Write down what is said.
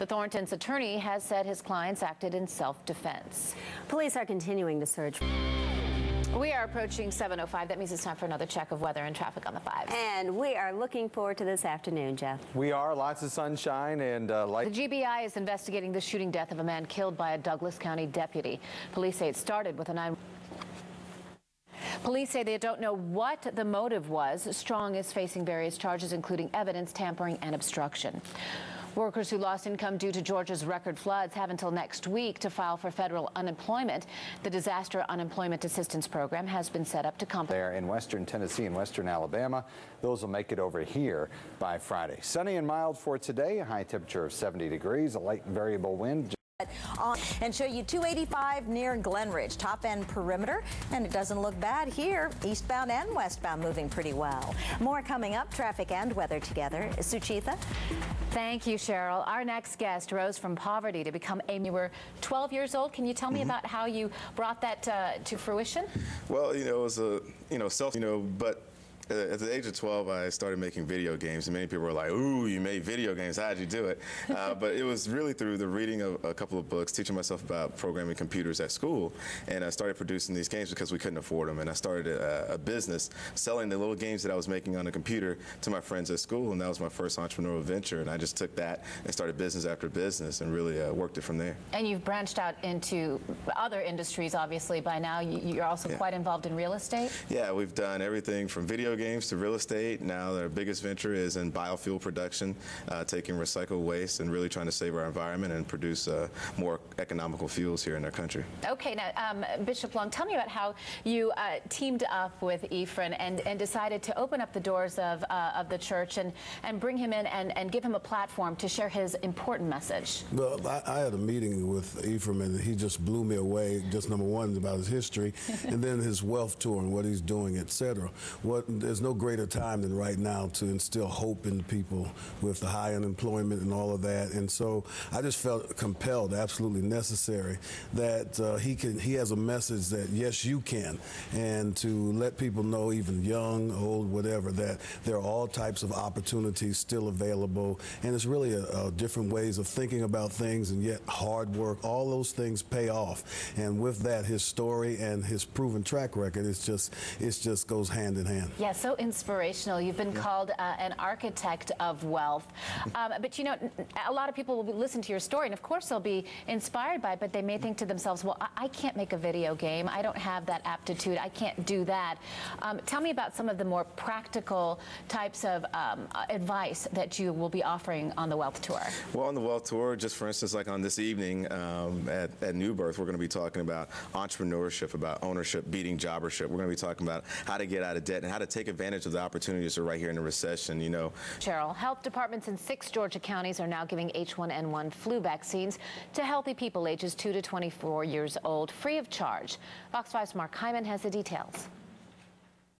The Thorntons' attorney has said his clients acted in self-defense. Police are continuing to search. We are approaching 7.05. That means it's time for another check of weather and traffic on the 5. And we are looking forward to this afternoon, Jeff. We are. Lots of sunshine and uh, light. The GBI is investigating the shooting death of a man killed by a Douglas County deputy. Police say it started with a 9. Police say they don't know what the motive was. Strong is facing various charges, including evidence tampering and obstruction. Workers who lost income due to Georgia's record floods have until next week to file for federal unemployment. The Disaster Unemployment Assistance Program has been set up to compensate. There in western Tennessee and western Alabama. Those will make it over here by Friday. Sunny and mild for today. A high temperature of 70 degrees. A light variable wind and show you 285 near Glenridge, top end perimeter, and it doesn't look bad here. Eastbound and westbound moving pretty well. More coming up, traffic and weather together. Suchita. Thank you, Cheryl. Our next guest rose from poverty to become a. You were 12 years old. Can you tell me mm -hmm. about how you brought that uh, to fruition? Well, you know, it was a you know self you know, but at the age of 12, I started making video games, and many people were like, "Ooh, you made video games? How'd you do it?" Uh, but it was really through the reading of a couple of books, teaching myself about programming computers at school, and I started producing these games because we couldn't afford them. And I started a, a business selling the little games that I was making on the computer to my friends at school, and that was my first entrepreneurial venture. And I just took that and started business after business, and really uh, worked it from there. And you've branched out into other industries, obviously. By now, you're also yeah. quite involved in real estate. Yeah, we've done everything from video games to real estate. Now their biggest venture is in biofuel production, uh, taking recycled waste and really trying to save our environment and produce uh, more economical fuels here in our country. Okay, now um, Bishop Long, tell me about how you uh, teamed up with Ephren and, and decided to open up the doors of, uh, of the church and, and bring him in and, and give him a platform to share his important message. Well, I, I had a meeting with Ephren and he just blew me away. Just number one about his history and then his wealth tour and what he's doing, etc. What there's no greater time than right now to instill hope in people with the high unemployment and all of that. And so I just felt compelled, absolutely necessary, that uh, he can he has a message that yes, you can, and to let people know, even young, old, whatever, that there are all types of opportunities still available, and it's really a, a different ways of thinking about things, and yet hard work. All those things pay off, and with that, his story and his proven track record, it's just it just goes hand in hand. Yeah, so inspirational. You've been yeah. called uh, an architect of wealth. Um, but you know, a lot of people will listen to your story, and of course they'll be inspired by it, but they may think to themselves, well, I, I can't make a video game. I don't have that aptitude. I can't do that. Um, tell me about some of the more practical types of um, advice that you will be offering on the Wealth Tour. Well, on the Wealth Tour, just for instance, like on this evening um, at, at New Birth, we're going to be talking about entrepreneurship, about ownership, beating jobbership. We're going to be talking about how to get out of debt and how to take advantage of of the opportunities that are right here in the recession, you know. Cheryl, health departments in six Georgia counties are now giving H1N1 flu vaccines to healthy people ages 2 to 24 years old free of charge. Fox 5's Mark Hyman has the details.